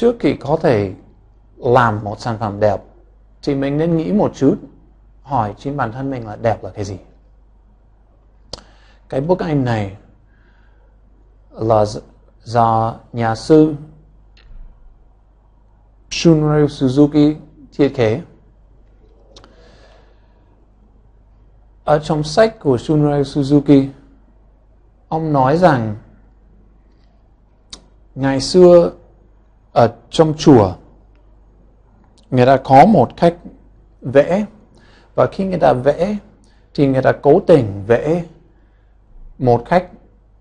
trước khi có thể làm một sản phẩm đẹp, thì mình nên nghĩ một chút, hỏi chính bản thân mình là đẹp là cái gì. Cái bức ảnh này là do nhà sư Shunryu Suzuki thiết kế. Ở trong sách của Shunryu Suzuki, ông nói rằng, ngày xưa ở trong chùa người ta có một cách vẽ. Và khi người ta vẽ thì người ta cố tình vẽ một cách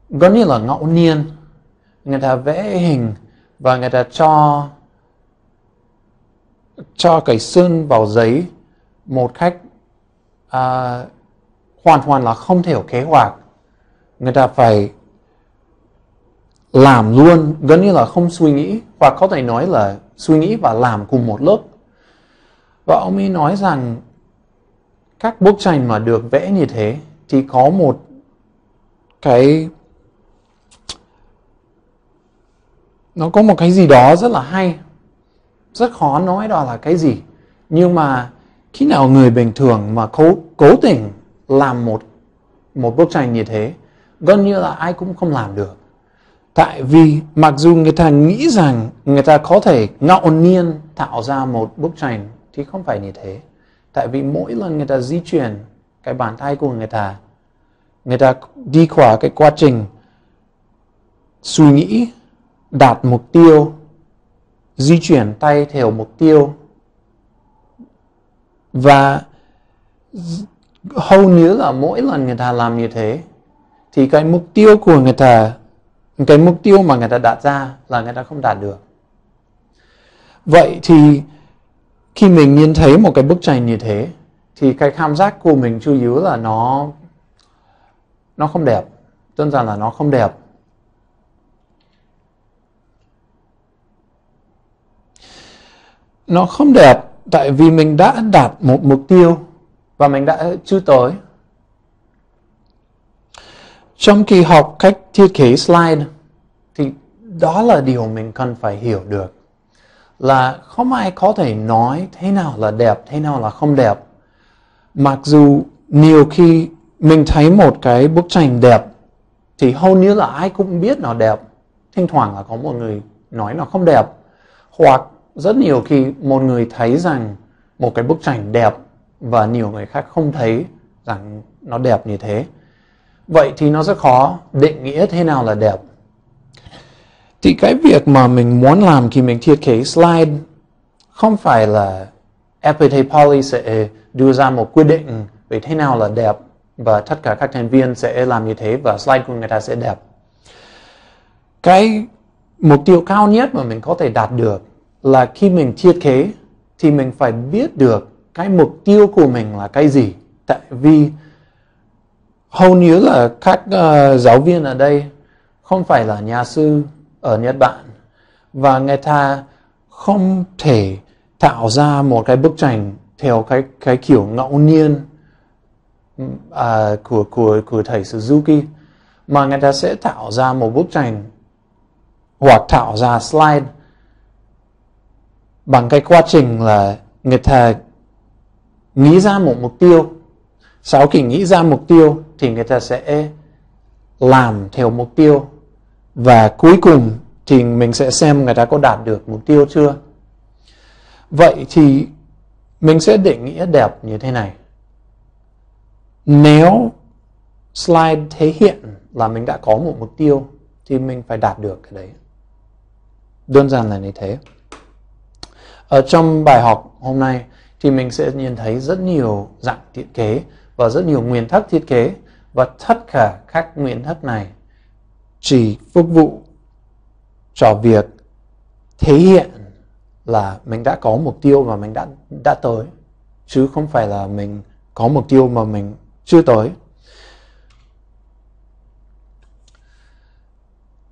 gần như là ngẫu nhiên. Người ta vẽ hình và người ta cho cho cái sơn vào giấy một cách à, hoàn toàn là không theo kế hoạch. Người ta phải làm luôn, gần như là không suy nghĩ, hoặc có thể nói là suy nghĩ và làm cùng một lúc và ông ấy nói rằng, các bức tranh mà được vẽ như thế thì có một cái, nó có một cái gì đó rất là hay. Rất khó nói đó là cái gì. Nhưng mà khi nào người bình thường mà cố cố tình làm một một bức tranh như thế, gần như là ai cũng không làm được tại vì mặc dù người ta nghĩ rằng người ta có thể ngẫu nhiên tạo ra một bức tranh, thì không phải như thế. Tại vì mỗi lần người ta di chuyển, cái bàn tay của người ta người ta đi qua cái quá trình suy nghĩ, đạt mục tiêu, di chuyển tay theo mục tiêu, và hầu như là mỗi lần người ta làm như thế, thì cái mục tiêu của người ta cái mục tiêu mà người ta đặt ra là người ta không đạt được. Vậy thì khi mình nhìn thấy một cái bức tranh như thế, thì cái cảm giác của mình chủ yếu là nó nó không đẹp. Đơn giản là nó không đẹp. Nó không đẹp tại vì mình đã đạt một mục tiêu và mình đã chưa tới trong kỳ học cách thiết kế slide thì đó là điều mình cần phải hiểu được. Là không ai có thể nói thế nào là đẹp, thế nào là không đẹp. Mặc dù nhiều khi mình thấy một cái bức tranh đẹp, thì hầu như là ai cũng biết nó đẹp. Thỉnh thoảng là có một người nói nó không đẹp. Hoặc rất nhiều khi một người thấy rằng một cái bức tranh đẹp và nhiều người khác không thấy rằng nó đẹp như thế vậy thì nó rất khó định nghĩa thế nào là đẹp thì cái việc mà mình muốn làm khi mình thiết kế slide không phải là FPT Poly sẽ đưa ra một quyết định về thế nào là đẹp và tất cả các thành viên sẽ làm như thế và slide của người ta sẽ đẹp. Cái mục tiêu cao nhất mà mình có thể đạt được là khi mình thiết kế thì mình phải biết được cái mục tiêu của mình là cái gì. Tại vì hầu như là các uh, giáo viên ở đây không phải là nhà sư ở Nhật Bản. Và người ta không thể tạo ra một cái bức tranh theo cái cái kiểu ngẫu nhiên à, của của của thầy Suzuki mà người ta sẽ tạo ra một bức tranh hoặc tạo ra slide bằng cái quá trình là người ta nghĩ ra một mục tiêu sau khi nghĩ ra mục tiêu thì người ta sẽ làm theo mục tiêu. Và cuối cùng thì mình sẽ xem người ta có đạt được mục tiêu chưa. Vậy thì mình sẽ định nghĩa đẹp như thế này. Nếu slide thể hiện là mình đã có một mục tiêu thì mình phải đạt được cái đấy. Đơn giản là như thế. Ở trong bài học hôm nay thì mình sẽ nhìn thấy rất nhiều dạng thiết kế và rất nhiều nguyên tắc thiết kế và tất cả các nguyên tắc này chỉ phục vụ cho việc thể hiện là mình đã có mục tiêu và mình đã đã tới, chứ không phải là mình có mục tiêu mà mình chưa tới.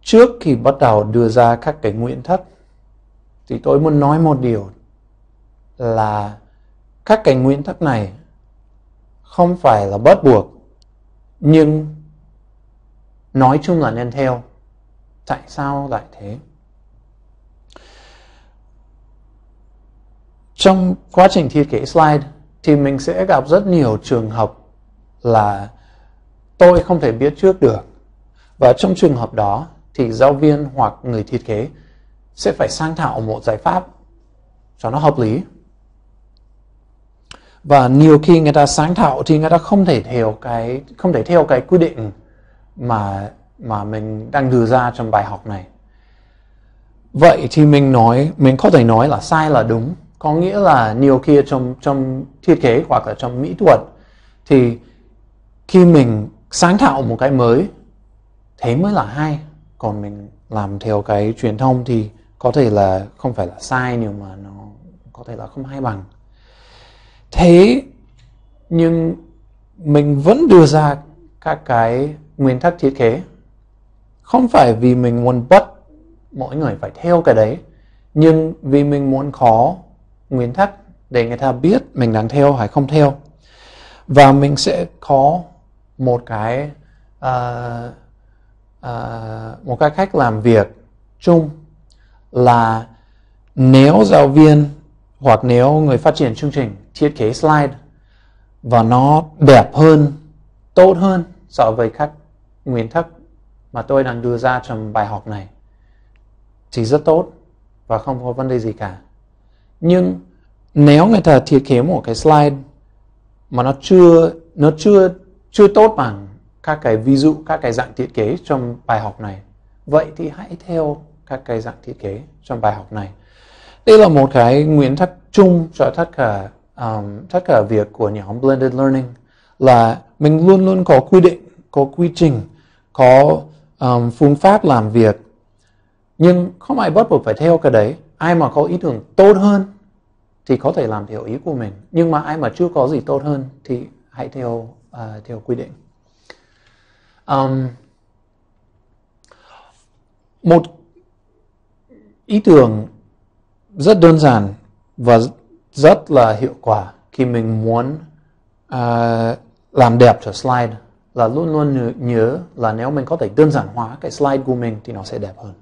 Trước khi bắt đầu đưa ra các cái nguyện tắc thì tôi muốn nói một điều là các cái nguyên tắc này không phải là bắt buộc, nhưng nói chung là nên theo tại sao lại thế trong quá trình thiết kế slide thì mình sẽ gặp rất nhiều trường hợp là tôi không thể biết trước được. Và trong trường hợp đó thì giáo viên hoặc người thiết kế sẽ phải sáng tạo một giải pháp cho nó hợp lý. Và nhiều khi người ta sáng tạo thì người ta không thể theo cái, không thể theo cái quy định mà mà mình đang đưa ra trong bài học này. Vậy thì mình nói, mình có thể nói là sai là đúng. Có nghĩa là nhiều khi trong trong thiết kế hoặc là trong mỹ thuật thì khi mình sáng tạo một cái mới, thế mới là hay. Còn mình làm theo cái truyền thông thì có thể là không phải là sai, nhưng mà nó có thể là không hay bằng thế nhưng mình vẫn đưa ra các cái nguyên tắc thiết kế. Không phải vì mình muốn bắt mọi người phải theo cái đấy nhưng vì mình muốn có nguyên tắc để người ta biết mình đang theo hay không theo. Và mình sẽ có một cái uh, uh, một cái cách làm việc chung là nếu giáo viên hoặc nếu người phát triển chương trình thiết kế slide và nó đẹp hơn, tốt hơn so với các nguyên tắc mà tôi đang đưa ra trong bài học này. Thì rất tốt và không có vấn đề gì cả. Nhưng nếu người ta thiết kế một cái slide mà nó chưa nó chưa chưa tốt bằng các cái ví dụ, các cái dạng thiết kế trong bài học này, vậy thì hãy theo các cái dạng thiết kế trong bài học này. Đây là một cái nguyên tắc chung cho tất cả um, tất cả việc của nhóm blended learning là mình luôn luôn có quy định có quy trình có um, phương pháp làm việc. Nhưng không ai bắt buộc phải theo cái đấy. Ai mà có ý tưởng tốt hơn thì có thể làm theo ý của mình. Nhưng mà ai mà chưa có gì tốt hơn thì hãy theo uh, theo quy định. Um, một ý tưởng rất đơn giản và rất là hiệu quả khi mình muốn uh, làm đẹp cho slide. Là luôn luôn nhớ là nếu mình có thể đơn giản hóa cái slide của mình thì nó sẽ đẹp hơn.